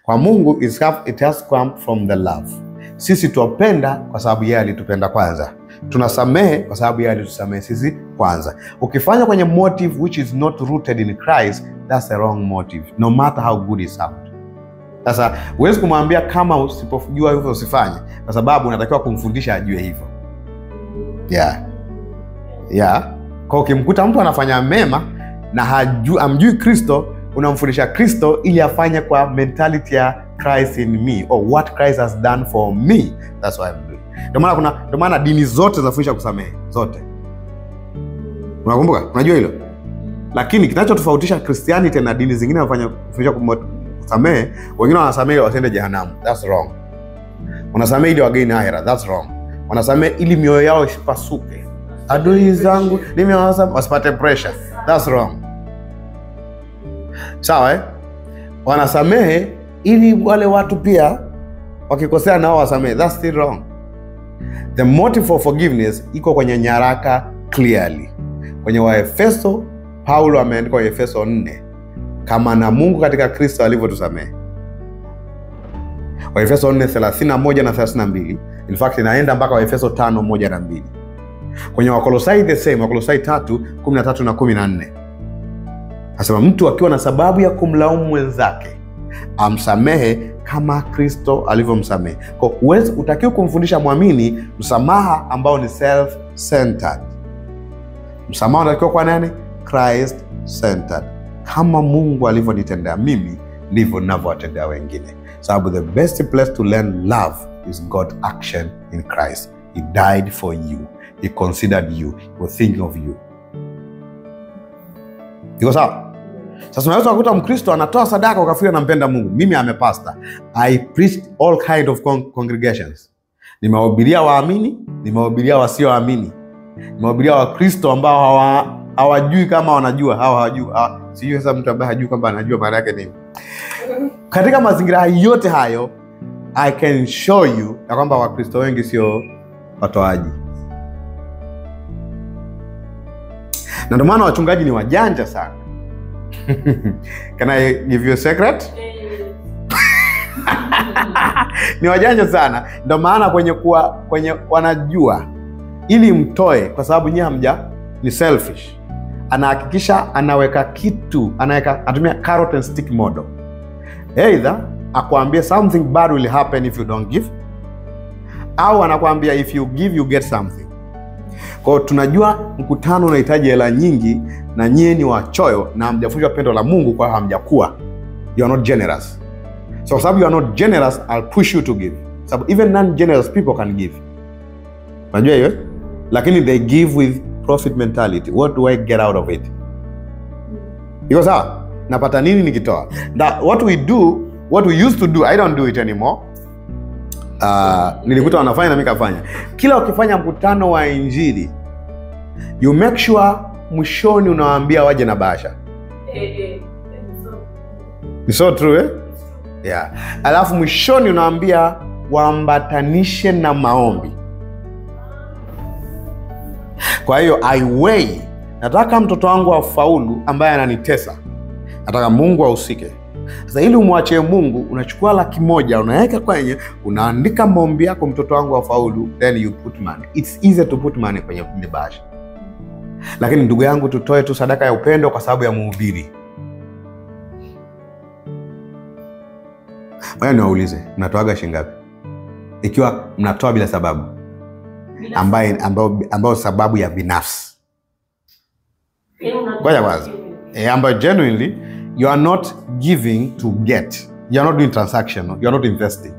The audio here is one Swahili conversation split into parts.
Kwa Mungu it's have- it has come from the love. Sisi twapenda kwa sababu yeye alitupenda kwanza, tunasamehe kwa sababu yeye alitusamehe sisi kwanza. Ukifanya kwenye motive which is not rooted in Christ, that's the wrong motive, no matter how good it sounds. Sasa huwezi kumwambia kama usipojua hivyo usifanye, kwa sababu unatakiwa kumfundisha ajue hivyo. Yeah. Yeah. Kwa ukimkuta mtu anafanya mema na haju, amjui Kristo, unamfundisha Kristo ili afanye kwa mentality ya Christ in me or what Christ has done for me. That's why I'm doing. Ndio maana kuna ndio maana dini zote zinafundisha kusamehe zote. Unakumbuka? Unajua hilo? Lakini kinachotofautisha Christianity na dini zingine kufundisha kusamehe, wengine wanasamehe wasiende jehanamu. That's wrong. Wanasamehe ili wageni ahera. That's wrong. Wanasamehe ili mioyo yao isipasuke. Adui zangu nimewasamehe wasipate pressure. That's wrong. Sawa eh? Wanasamehe ili wale watu pia wakikosea nao wasamehe. That's still wrong. The motive for forgiveness iko kwenye nyaraka clearly. Kwenye Waefeso, Paulo ameandika Waefeso 4 kama na Mungu katika Kristo alivyotusamehe. Waefeso 4 31 na 32. In fact inaenda mpaka Waefeso 5 1 na 2. Kwenye Wakolosai the same, Wakolosai 3 13 na 14. Anasema mtu akiwa na sababu ya kumlaumu mwenzake amsamehe kama Kristo alivyomsamehe. Kwa utakiwa kumfundisha mwamini msamaha ambao ni self centered. Msamaha unatakiwa kwa nani? Christ centered. Kama Mungu alivyonitendea mimi, ndivyo ninavyowatendea wengine, sababu the best place to learn love is God action in Christ. He died for you. He considered you. He was thinking of you. Iko sawa? Sasa unaweza kukuta Mkristo anatoa sadaka ukafikiri anampenda Mungu. Mimi amepasta. I preached all kind of con congregations. Nimewahubiria waamini, nimewahubiria wasioamini, nimewahubiria Wakristo ambao hawa hawajui kama wanajua, hawa hawajui. Hawa, sijui sasa mtu ambaye hajui kwamba anajua maana yake nini. Katika mazingira yote hayo, I can show you ya kwamba Wakristo wengi sio watoaji, na ndio maana wachungaji ni wajanja sana. Can I give you a secret? ni wajanja sana, ndio maana kwenye kuwa kwenye wanajua ili mtoe, kwa sababu nyie hamja ni selfish. Anahakikisha anaweka kitu, anaweka anatumia carrot and stick model, either akwambie something bad will happen if you don't give, au anakwambia if you give you get something. Kwa hiyo tunajua mkutano unahitaji hela nyingi, na nyie ni wachoyo na hamjafunzwa pendo la Mungu, kwa hamjakuwa, you are not generous. So kwa sababu you are not generous, I'll push you to give. Sababu even non-generous people can give. Unajua hiyo? Lakini they give with profit mentality. What do I get out of it? Iko sawa? Napata nini nikitoa? That what we do, what we used to do, I don't do it anymore. Uh, nilikuta wanafanya na mimi kafanya. Kila ukifanya mkutano wa Injili, you make sure mwishoni unawaambia waje na bahasha. Ni so true eh? Yeah. Alafu mwishoni unawaambia waambatanishe na maombi. Kwa hiyo I weigh, nataka mtoto wangu afaulu ambaye ananitesa, nataka Mungu ahusike. Sasa ili umwachie Mungu, unachukua laki moja unaweka kwenye, unaandika maombi yako, mtoto wangu afaulu, then you put money. It's easy to put money kwenye bahasha. Lakini ndugu yangu, tutoe tu sadaka ya upendo kwa sababu ya mhubiri. Wewe niwaulize, mnatoaga shilingi ngapi? Ikiwa mnatoa bila sababu ambayo ambayo ambayo sababu ya binafsi Ngoja kwanza. e, ambayo genuinely you are not giving to get, you are not doing transaction, you are not investing.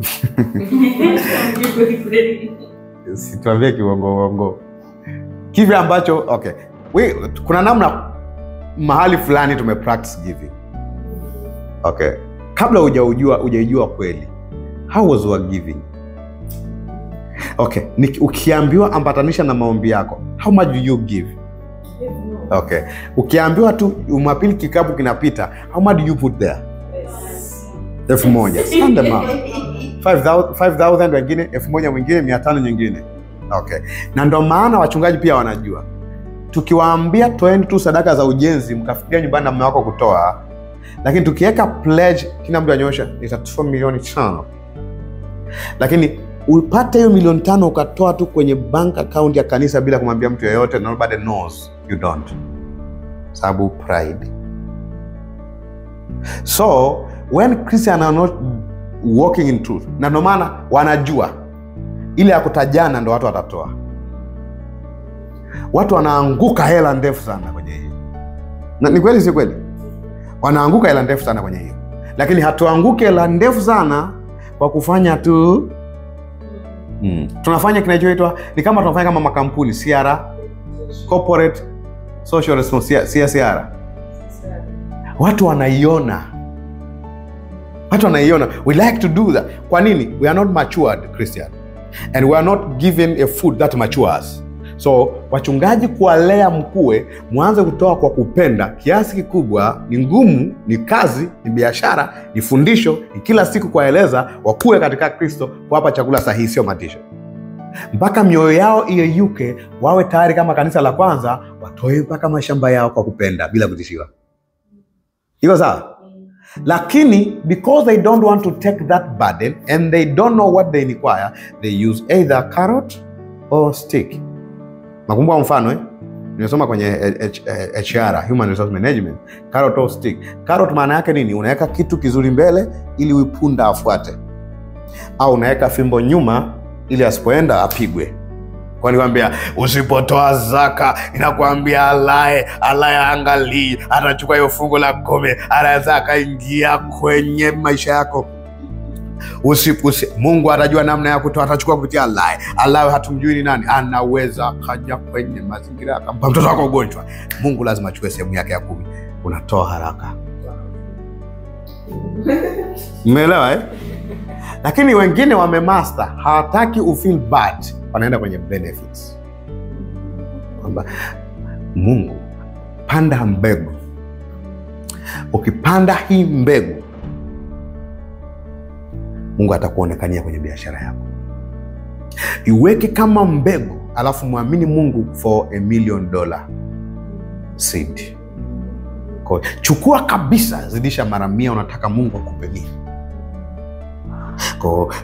Situambie kiuongo uongo, kivyo ambacho okay. We, kuna namna mahali fulani tume practice giving okay. Kabla hujaujua hujaijua kweli, how was your giving okay. Ukiambiwa ambatanisha na maombi yako, how much do you give okay. Ukiambiwa tu Jumapili kikapu kinapita, how much do you put there? elfu moja Stand them up. 5,000 5,000 wengine elfu moja mwingine mia tano nyingine okay. Na ndo maana wachungaji pia wanajua, tukiwaambia toeni tu sadaka za ujenzi, mkafikiria nyumbani na mume wako kutoa, lakini tukiweka pledge kila mtu anyosha nitatoa milioni tano lakini upate hiyo milioni tano ukatoa tu kwenye bank account ya kanisa bila kumwambia mtu yeyote nobody knows. You don't. Sababu pride. So when christian are not walking in truth na ndio maana wanajua ile ya kutajana ndo watu watatoa. Watu wanaanguka hela ndefu sana kwenye hiyo. Na ni kweli si kweli? Wanaanguka hela ndefu sana kwenye hiyo. Lakini hatuanguke hela ndefu sana kwa kufanya tu mm. tunafanya kinachoitwa ni kama tunafanya kama makampuni CR, corporate social responsibility CSR watu wanaiona. Watu wanaiona. We like to do that. Kwa nini? We are not matured christian. And we are not given a food that matures so wachungaji kuwalea mkue mwanze kutoa kwa kupenda kiasi kikubwa ni ngumu ni kazi ni biashara ni fundisho ni kila siku kuwaeleza wakuwe katika kristo kuwapa chakula sahihi sio matisho. Mpaka mioyo yao iyeyuke wawe tayari kama kanisa la kwanza watoe mpaka mashamba yao kwa kupenda bila kutishiwa. Iko sawa? Lakini because they don't want to take that burden and they don't know what they require they use either carrot or stick nakumbuka mfano eh? nimesoma kwenye HR, human resource management. Carrot or stick. Carrot maana yake nini? Unaweka kitu kizuri mbele ili uipunda afuate. Au unaweka fimbo nyuma ili asipoenda apigwe. Kwanikwambia usipotoa zaka inakwambia alaye alaye angalii atachukua hiyo fungu la kome anaweza akaingia kwenye maisha yako mungu atajua namna ya kutoa atachukua kupitia alaye alaye hatumjui ni nani. Anaweza akaja kwenye mazingira akampa mtoto wako ugonjwa. Mungu lazima achukue sehemu yake ya kumi. Unatoa haraka. Mmeelewa eh? lakini wengine wamemasta, hawataki ufeel bad. Wanaenda kwenye benefits. Kwamba mungu panda mbegu. Ukipanda hii mbegu mungu atakuonekania kwenye biashara yako. Iweke kama mbegu alafu mwamini mungu for a million dollar seed. Chukua kabisa zidisha mara mia unataka mungu akupe mia.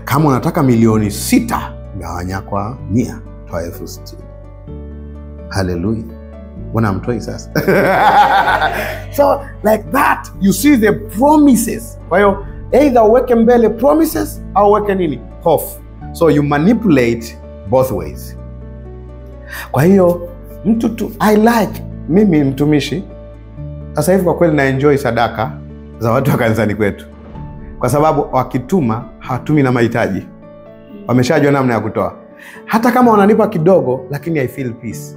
Kama unataka milioni sita gawanya kwa mia toa elfu sitini. Haleluya mbona amtoi sasa? So like that you see the promises. Kwa hiyo either uweke mbele promises au uweke nini? Hofu. So you manipulate both ways. Kwa hiyo mtu tu i like mimi mtumishi. Sasa hivi kwa kweli naenjoy sadaka za watu wa kanisani kwetu. Kwa sababu wakituma hawatumi na mahitaji. Wameshajua namna ya kutoa. Hata kama wananipa kidogo lakini i feel peace.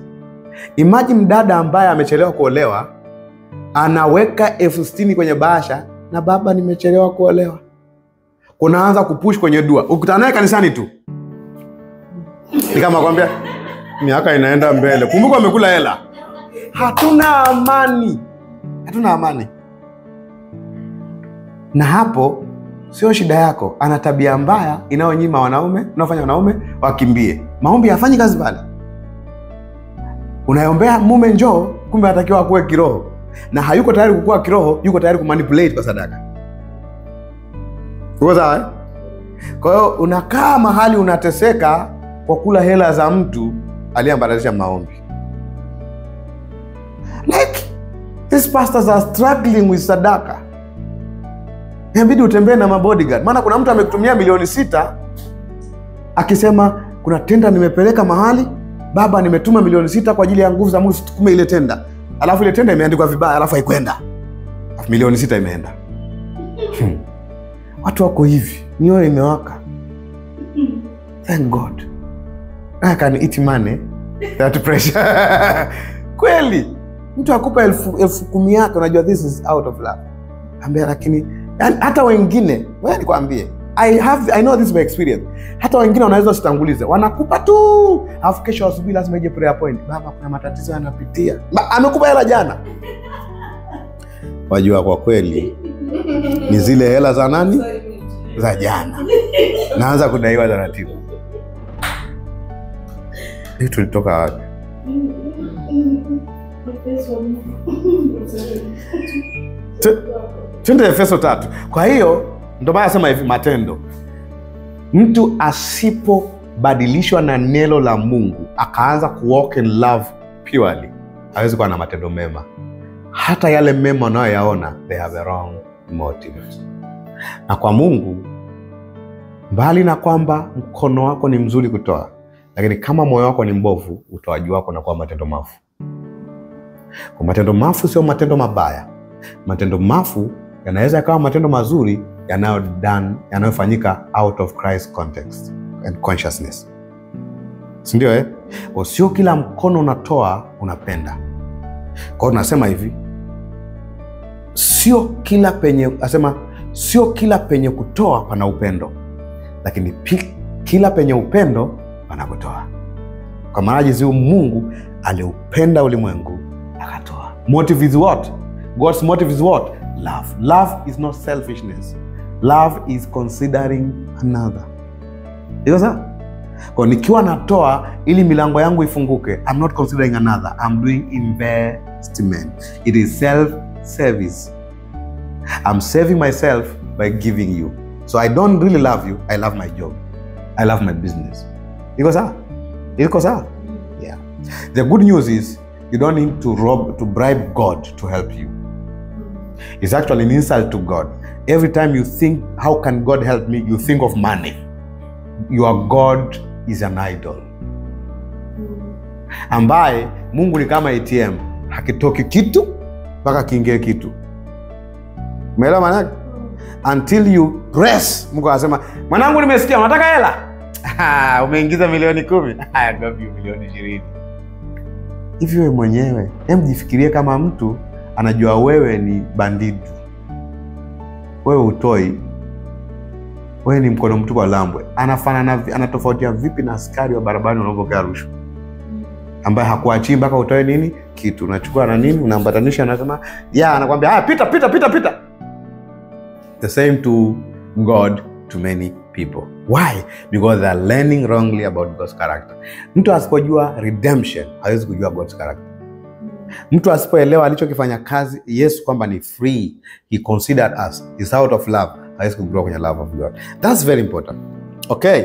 Imagine dada ambaye amechelewa kuolewa anaweka elfu sitini kwenye bahasha na baba nimechelewa kuolewa. Kunaanza kupush kwenye dua. Ukutana naye kanisani tu. Ni kama kwambia miaka inaenda mbele. Kumbuka amekula hela. Hatuna amani. Hatuna amani. Na hapo sio shida yako. Ana tabia mbaya inayonyima wanaume unaofanya wanaume wakimbie. Maombi hafanyi kazi pale. Unaombea mume njoo kumbe anatakiwa akuwe kiroho na hayuko tayari kukua kiroho yuko tayari kumanipulate kwa sadaka. Uko sawa eh? kwa hiyo unakaa mahali unateseka kwa kula hela za mtu aliyeambatanisha maombi. Like these pastors are struggling with sadaka. Inabidi utembee na mabodyguard. Maana kuna mtu amekutumia milioni sita akisema kuna tenda nimepeleka mahali baba nimetuma milioni sita kwa ajili ya nguvu za mungu situkume ile tenda alafu ile tenda imeandikwa vibaya alafu haikwenda. Milioni sita imeenda. Hmm. watu wako hivi mioyo imewaka. Thank god. I can eat money that pressure. Kweli mtu akupa elfu, elfu kumi yake unajua this is out of love. Ambia lakini hata wengine wewe nikwambie I have I know this by experience. Hata wengine wanaweza usitangulize, wanakupa tu, alafu kesho asubuhi lazima ije prayer point, baba, kuna matatizo yanapitia. Amekupa hela jana. Wajua, kwa kweli ni zile hela za nani? Za jana. Naanza kudaiwa taratibu. Hii tulitoka wapi? Twende efeso tatu kwa hiyo ndo maana nasema hivi matendo. Mtu asipobadilishwa na neno la mungu akaanza kuwalk in love purely hawezi kuwa na matendo mema. Hata yale mema unayoyaona they have a wrong motive. Na kwa mungu mbali na kwamba mkono wako ni mzuri kutoa lakini kama moyo wako ni mbovu utoaji wako unakuwa matendo mafu. Kwa matendo mafu sio matendo mabaya. Matendo mafu yanaweza yakawa matendo mazuri yanayofanyika out of Christ context and consciousness. Sindio eh? Sio kila mkono unatoa unapenda. Kwao tunasema hivi sio kila penye asema sio kila penye kutoa pana upendo lakini kila penye upendo pana kutoa. Kwa maana jinsi mungu aliupenda ulimwengu akatoa. Motive is what? God's motive is what? Love. Love is not selfishness love is considering another. Iko sawa? Kwa nikiwa natoa ili milango yangu ifunguke i'm not considering another. I'm doing investment. It is self service i'm saving myself by giving you. So i don't really love you. I love my job. I love my business. Iko sawa? Iko sawa? Yeah. The good news is you don't need to rob to bribe god to help you it's actually an insult to god. Every time you think how can god help me? you think of money. Your god is an idol. Ambaye mungu ni kama atm hakitoki kitu mpaka kiingie kitu. Umeelewa maanake until you press mungu anasema mwanangu nimesikia unataka hela? Umeingiza milioni kumi. Milioni ishirini. Wewe mwenyewe hem jifikirie kama mtu anajua wewe ni bandidu wewe utoi wewe ni mkono mtupu wa lambwe. Anafanana anatofautia vipi na askari wa barabarani wanavyopokea rushwa ambaye hakuachii mpaka utoe nini? Kitu. Unachukua na nini? Unaambatanisha anasema ya anakwambia "Ah, pita pita pita pita. The same to god to many people. Why? Because they are learning wrongly about god's character. Mtu asipojua redemption hawezi kujua god's character mtu asipoelewa alichokifanya kazi yesu kwamba ni free he considered us is out of love. Hawezi kugrow kwenye love of god. That's very important. Okay